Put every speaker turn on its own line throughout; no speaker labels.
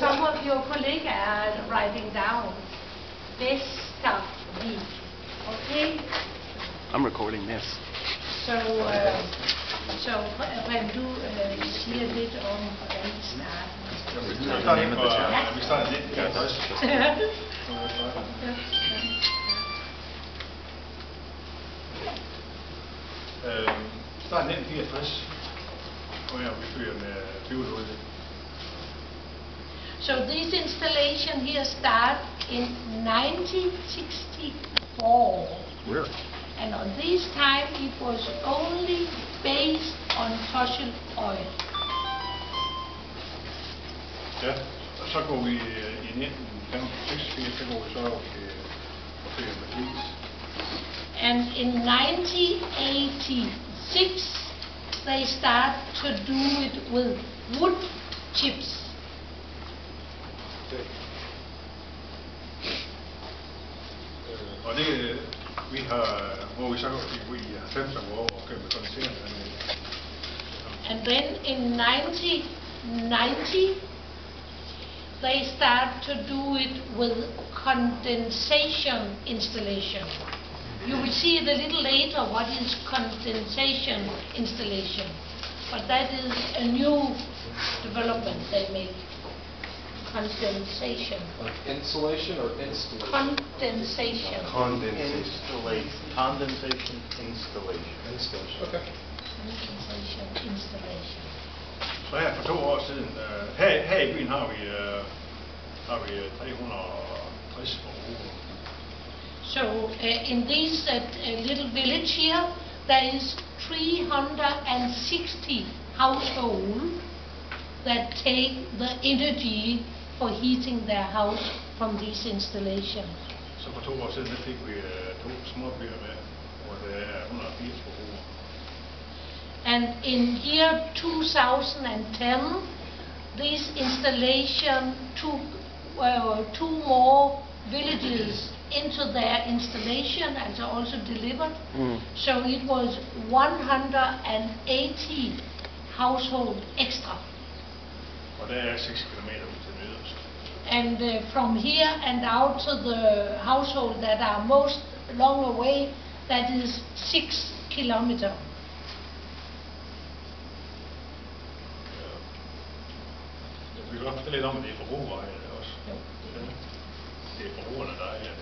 some of your colleagues are writing down. Vestervig. Okay?
I'm recording this.
Så, øh, så Rem, du øh, siger lidt om, hvordan vi.
Vi starter fra- vi starter lidt. Ja, Starten 1964, hvor jeg besøger med flyvelodet.
So this installation here started in 1964.
Really?
And on this time, it was only based on fossil oil.
Ja, og så går vi øh, i 1986, så går vi øh, så til besøger med.
And in 1986, they start to do it with wood chips.
Og det, vi har, hvor vi så går i 90'erne, hvor og køber kondensering.
And then in 1990, they start to do it with condensation installation. You will see it a little later what is condensation installation. But that is a new development they make. Condensation.
Insulation or installation?
Condensation.
Condensation. Condensation installation.
Installation, okay.
Condensation installation.
Så her for to år siden, øh, her, her i byen har vi, øh, har vi øh, 360 forbrugere.
So uh, in this uh, uh, little village here, there is 360 households that take the energy for heating their house from this installation.
Så for to år siden, der fik vi øh, to små byer med, hvor der er 180 forbrugere.
And in year 2010, this installation took uh, two more villages into their installation and also delivered.
Mm.
So it was 180 household extra.
Og der er 6 km ud til nederst.
And uh, from here and out to the household that are most long away, that is six kilometer.
Vi kan godt fortælle lidt om, at det er forbrugere også.
Jo.
Det er forbrugerne, der er.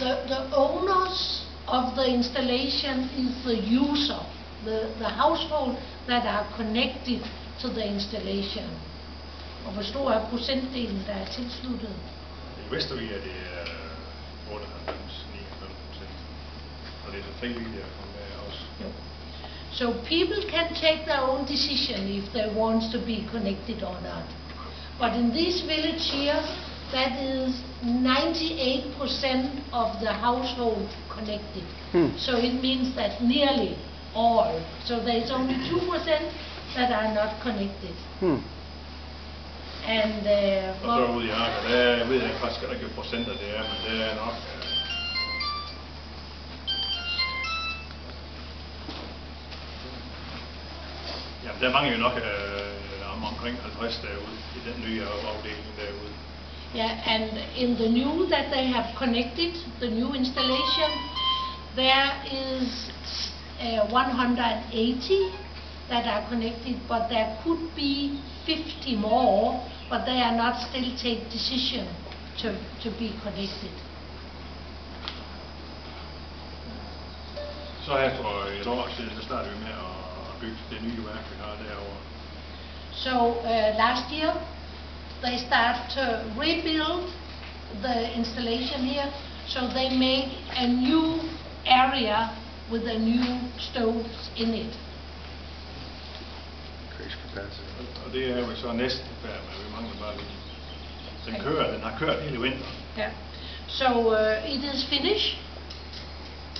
The, the owners of the installation is the user, the, the household that are connected to the installation. Og hvor stor er procentdelen, der er tilsluttet?
I Vestervig er det øh, 98, 99 procent. Og det er så frivilligt at komme med også.
Jo. So people can take their own decision if they want to be connected or not. But in this village here, that is 98% of the household connected.
Hmm.
So it means that nearly all. So there is only 2% that are not connected.
Hmm.
And uh,
Og så ude i der jeg ved jeg ikke faktisk ikke, hvilke procenter det er, men det er nok... Øh, Jamen, der mangler jo nok øh, om, omkring 50 derude, i den nye afdeling derude.
Yeah, and in the new that they have connected, the new installation, there is uh, 180 that are connected, but there could be 50 more, but they are not still take decision to, to be connected.
Så her for et år siden, så startede vi med at bygge det nye værk, vi har derovre.
So uh, last year, they start to rebuild the installation here, so they make a new area with a new stoves in it.
Increase capacity.
Og det er jo så næsten færdig vi mangler bare lige. Den kører, den har kørt hele vinteren.
Yeah. So uh, it is finished,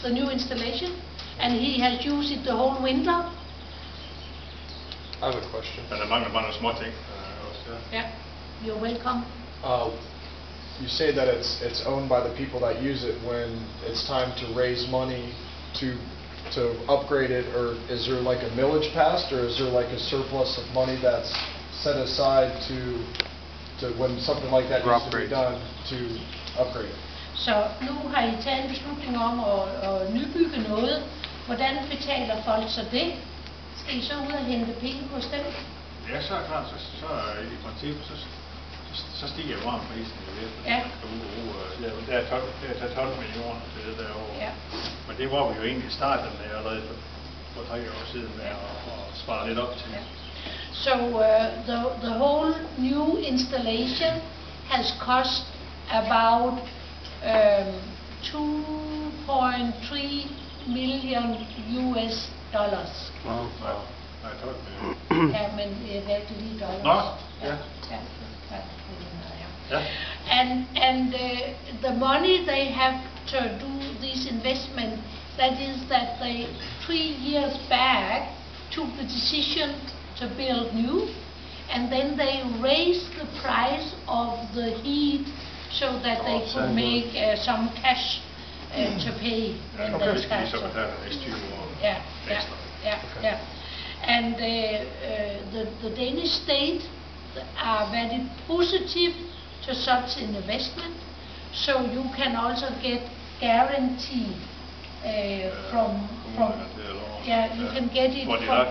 the new installation, and he has used it the whole winter.
I have a question.
Men der mangler bare nogle små ting. øh.
Yeah. You're welcome.
Uh, You say that it's, it's owned by the people that use it when it's time to raise money to, to upgrade it, or is there like a millage passed, or is there like a surplus of money that's set aside to to, when something like that
For
needs to be
upgrades.
done, to upgrade it?
Så nu har I taget en beslutning om at, at nybygge noget. Hvordan betaler folk så det? Skal I så ud og hente penge hos dem?
Ja, så er det klart, så, så er i princippet, så, så, så stiger varmeprisen jo ved.
Ja.
Der, der er 12, der er taget 12 millioner til det der år.
Ja.
Men det var vi jo egentlig startet med allerede for, for tre år siden med at, at spare lidt op til.
Yeah. So uh, the the whole new installation has cost about um, 2.3 million US dollars.
Wow.
Nej, nej, 12 millioner.
ja, men øh, virkelig dollars.
Ja.
Ja. And and uh, the money they have to do this investment, that is that they three years back took the decision to build new, and then they raised the price of the heat so that they
Oh,
could make uh, some cash uh, to pay when
Okay,
they
det skal de så
start. to-
betale de næste 20 år
yeah, yeah, yeah, yeah. And uh, uh, the, the Danish state are very positive to such an investment, so you can also get guarantee uh, from from yeah you can get it from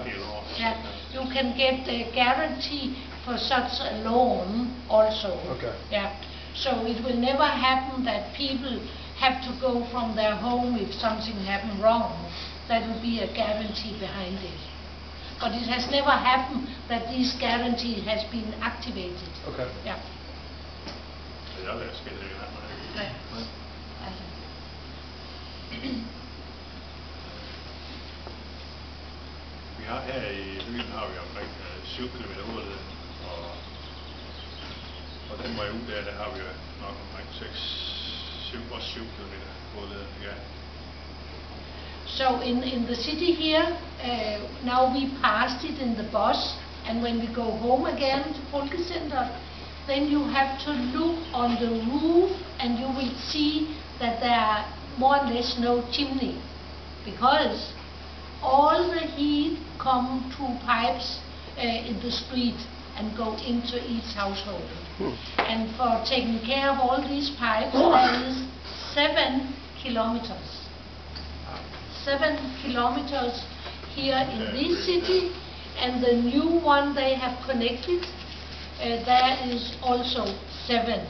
yeah you can get a guarantee for such a loan also.
Okay.
Yeah, so it will never happen that people have to go from their home if something happened wrong. That will be a guarantee behind it. But it has never happened that this guarantee has been activated.
Okay.
Yeah.
Det er aldrig sket det her.
Nej. Altså.
Vi har her i byen har vi omkring øh, 7 km udledning, og, og den vej ud der, der har vi nok omkring 6, 7, også 7 km udledning, ja.
So in, in the city here, uh, now we passed it in the bus, and when we go home again to Folkecenter, then you have to look on the roof and you will see that there are more or less no chimney, because all the heat come through pipes uh, in the street and go into each household. And for taking care of all these pipes, there is seven kilometers seven kilometers here in this city, and the new one they have connected, uh, there is also seven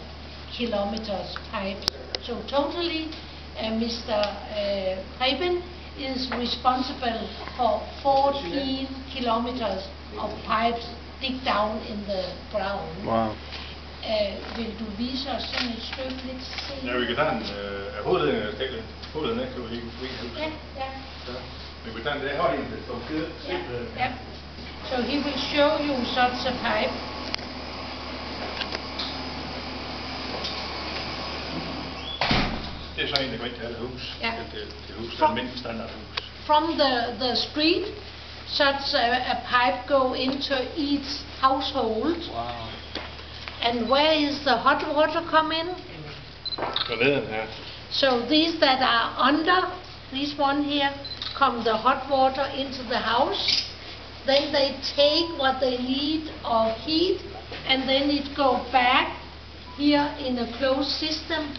kilometers pipes. So totally, uh, Mr. Uh, Preben is responsible for 14 kilometers of pipes dig down in the ground.
Wow.
Uh, vil du vise os sådan et stykke lidt
Ja, vi kan tage en øh, af hovedledningen, jeg skal ikke hovedledningen, kan vi lige vi kan
Ja, ja.
Ja. Vi kan tage en, det har en, der står side.
Yeah, yeah. So he will show you such a pipe.
Det er så en, der går ind til alle hus.
Ja.
Til, til hus,
Fra-
den mindste standardhus.
From the, the street, such a, a pipe go into each household.
Wow.
And where is the hot water come in?
Så neden her.
So these that are under, this one here, come the hot water into the house. Then they take what they need of heat, and then it go back here in a closed system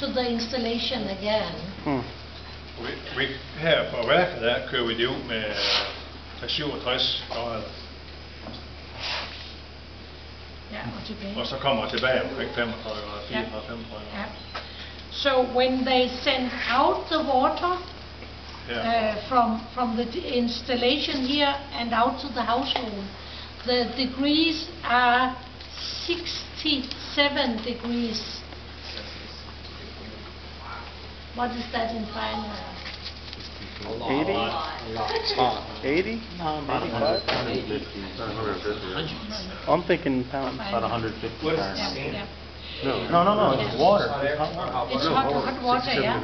to the installation again.
Hmm.
Vi, vi, her på værket der kører vi det ud med øh, 67 grader,
Ja, og tilbage.
og så kommer det tilbage omkring 35 grader, 34, 35
Yeah.
grader.
So when they send out the water
Her.
uh, from from the installation here and out to the household, the degrees are 67 degrees. What is that in Fahrenheit?
80?
Hot.
80?
No, about
85?
150.
I'm thinking pounds.
About 150
Yeah,
Fahrenheit.
yeah.
No, no, no, it's water. It's hot.
It's hot, hot water, yeah.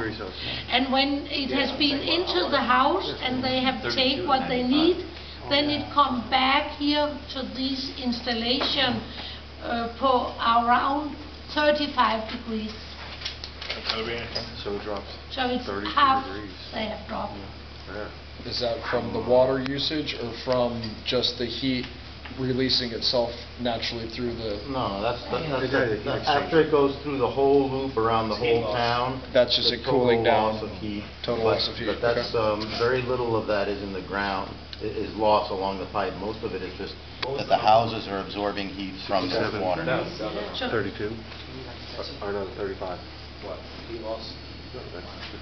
And when it has been into the house and they have take what they need, then it come back here to this installation uh, for around 35 degrees.
Halvering.
So it drops.
So it's
32
half
degrees.
they have dropped.
Is that from the water usage or from just the heat releasing itself naturally through the,
No, that's, that-
It's
that's,
a heat
that-
exchanger.
after it goes through the whole loop around the whole town.
That's just
the
it cooling
total
down.
loss of heat.
Total
But-
loss of heat,
But that's,
okay.
um, very little of that is in the ground, i- is lost along the pipe. Most of it is just that the houses are absorbing heat from the
Seven.
water.
So-
Thirty-two? Or no, thirty-five? What? Heat loss? The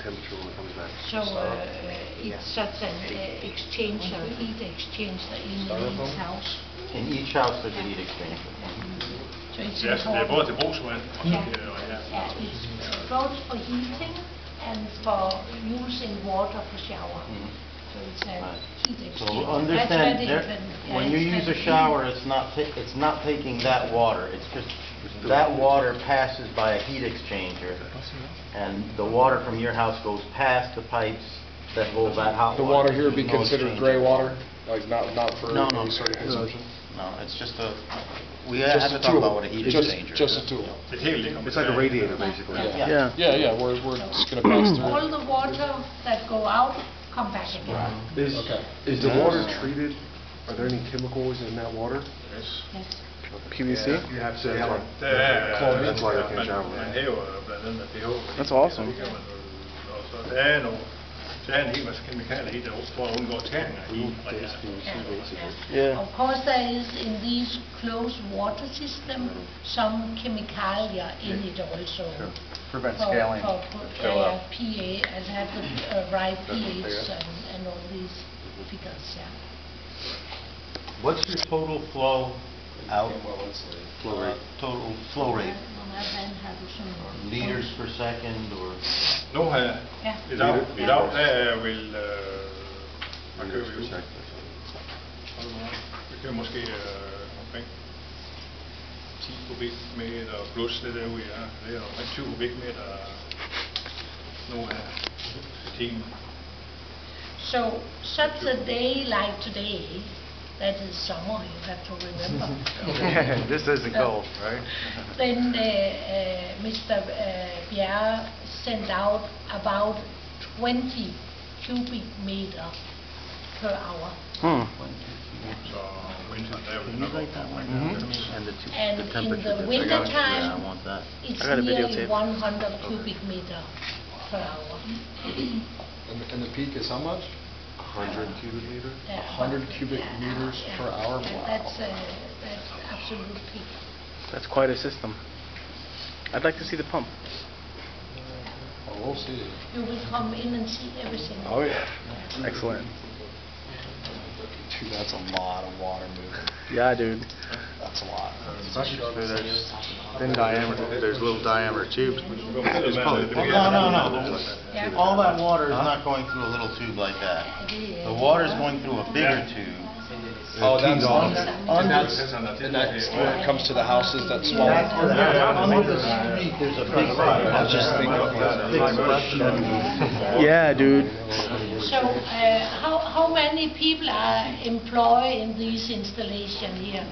temperature when it comes back.
So uh, it's such an uh, exchange of heat exchanger in each house.
In each house, there's a heat exchanger.
So it's
Ja, så det er både til
important.
brugsvand og
Ja.
til, og.
Yeah, it's both for heating and for using water for shower.
Mhm.
So it's a
Right.
heat
So
exchanger. That's
understand,
very
there-
different. Yeah,
when you
it's
use a
very-
shower, it's not, ta- it's not taking that water, it's just, that water passes by a heat exchanger, and the water from your house goes past the pipes that hold that hot water.
the
water.
water here would be
There's no
considered
exchange.
gray water? Like not, not for
No, no.
any sort of consumption?
No, it's just a, we
Just
have
a
to talk
tool.
about what a heat
Just-
exchanger is.
Just a tool.
Det
It's like a radiator, basically.
Yeah.
Yeah.
Yeah, yeah, we're, we're just gonna pass through.
All the water that go out come back again.
Is,
Okay.
is the water treated, are there any chemicals in that water?
Yes.
Yes.
PVC?
You have to have a
Det er,
That's why I can't
man,
shower.
man hæver blandt andet pH.
That's awesome.
Det kan man jo, og så der nogle, der en hel masse kemikalier i for at undgå tæringer i radiatoren.
Yeah.
Of course, there is in these closed water system, some chemicalia in it also.
prevent
For-
scaling.
For, for,
Fill
yeah. PA, and have the uh, right pH and, and all these figures, yeah.
What's your total flow out?
Flow rate.
Total flow rate,
Normalt vand har du sådan...
liters per second, or?
Nu har jeg,
Ja.
i dag, i
Ja.
dag, der er vel, øh, hvad kører vi ud? Vi kører måske øh, omkring 10 kubikmeter plus det derude, ja. Det er omkring 20 kubikmeter nu her i timen.
So, such a day like today, that is summer, you have to remember.
This isn't cold, right?
Then uh, uh, Mr. uh, Bjerre sent out about 20 cubic meter per hour.
Hmm.
Så vinteren, der vel nok omkring
And the
And
the
in
temperature
the
difference.
winter time,
I
it's
I got a
nearly 100 cubic meter per hour.
And and the peak is how much?
Hundred cubic meter?
Yeah.
100 cubic
Yeah,
meters
yeah.
per hour?
That-
Wow.
That's, uh, that's absolute peak.
That's quite a system. I'd like to see the pump.
Oh, we'll see.
You will come in and see everything.
Oh, yeah. Excellent.
Dude, that's a lot of water moving.
Yeah, dude.
That's a lot.
Thin diameter, there's little diameter tubes.
No, no, no. All that water is not going through a little tube like that. The water is going through a bigger tube.
Oh, that's,
Under-
and that's, and that's when it comes to the houses, that's small.
Under the street, there's a big pipe.
I was just thinking of that.
Big suction.
Yeah, dude.
So, uh, how, how many people are employed in this installation here?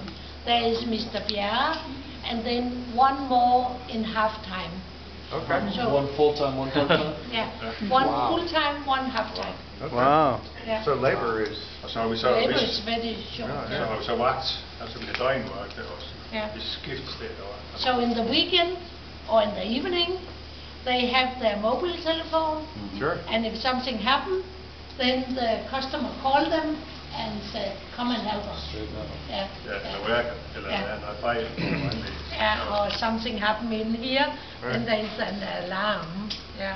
There is Mr. Bjerre, and then one more in half-time.
Okay.
So,
One full-time, one part-time?
yeah, one
Wow.
full-time, one half-time.
Wow.
Yeah.
So labor is,
Og så har vi så
Labor
vist,
is very short.
så har vi så vagt, altså vi har døgnvagt der også.
Ja.
Vi skiftes der også.
So in the weekend or in the evening, they have their mobile telephone,
sure.
and if something happen, then the customer call them and say, come and help us. Yeah,
Ja,
yeah.
eller
Ja.
der er noget fejl.
Yeah, or something happen in here, then
Right.
there is an alarm, yeah.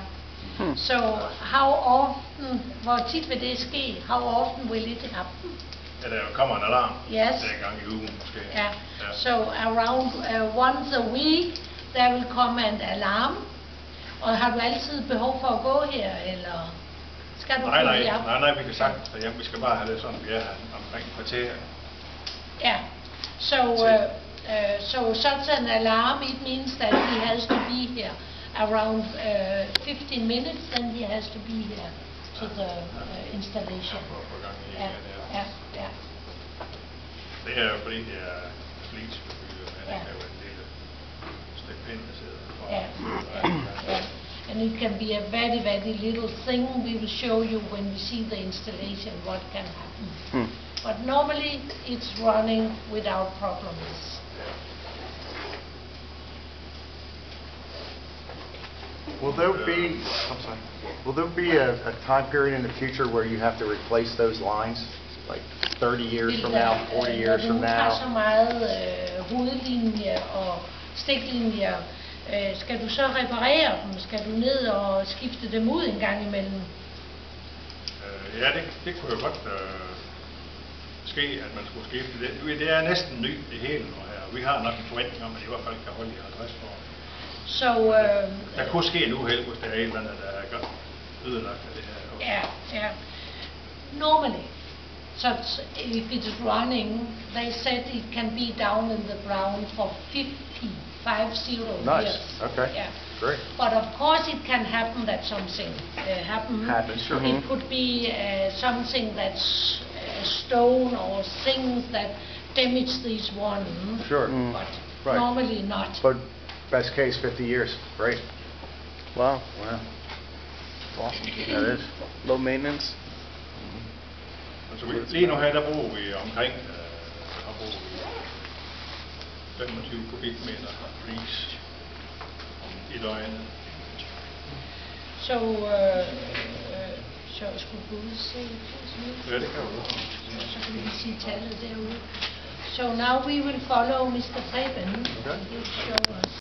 Hmm.
So how often, hvor tit vil det ske? How often will it happen?
Ja, der kommer en alarm.
Yes.
Det er en gang i ugen måske.
Yeah,
Ja.
so around uh, once a week, there will come an alarm. Og har du altid behov for at gå her, eller skal du
Nej, nej,
hjem?
nej, nej, vi kan sagtens derhjemme. Vi skal bare have det sådan, vi er omkring kvarter.
Yeah, so, uh, uh, so such an alarm, it means that he has to be here around uh, 15 minutes, then he has to be here to the uh, installation.
At i
Ja, ja,
ja.
ja.
Det er jo fordi, det er flis, men det
Ja.
er jo en del stykke pind, der sidder.
Yeah, yeah, yeah. And it can be a very, very little thing. We will show you when we see the installation what can happen.
Hmm.
But normally, it's running without problems.
Will there be, I'm sorry, will there be a, a time period in the future where you have to replace those lines? Like 30 years from now, 40 years from
Når du har så
now?
Øh, skal du så reparere dem? Skal du ned og skifte dem ud en gang imellem?
Øh, ja, det, det kunne jo godt øh, ske, at man skulle skifte det. Det er næsten nyt det hele nu her. Vi har nok en forventning om, at det i hvert fald kan holde i 50 år.
Så øh,
Der kunne ske en uheld, hvis der er et eller andet, der er godt ødelagt af det her.
ja, ja. Normally, so it's- if it is running, they said it can be down in the ground for 50, five zero
Nice,
years.
okay.
Yeah.
Great.
But of course, it can happen that something uh, happen.
Happens, sure.
It
Mhm.
could be uh, something that's uh, stone or things that damage these one.
Sure.
Mm.
But
Right.
normally not.
But best case, 50 years, great.
Wow,
Wow. Awesome.
that is low maintenance.
Altså, vi, lige nu her, der bruger vi omkring, øh, der bruger vi 25 kubikmeter flis i døgnet.
So, uh, uh, så skulle du se?
Ja, det kan godt.
Så kan vi sige tallet derude. So now we will follow Mr. Preben.
Okay.
He'll show us.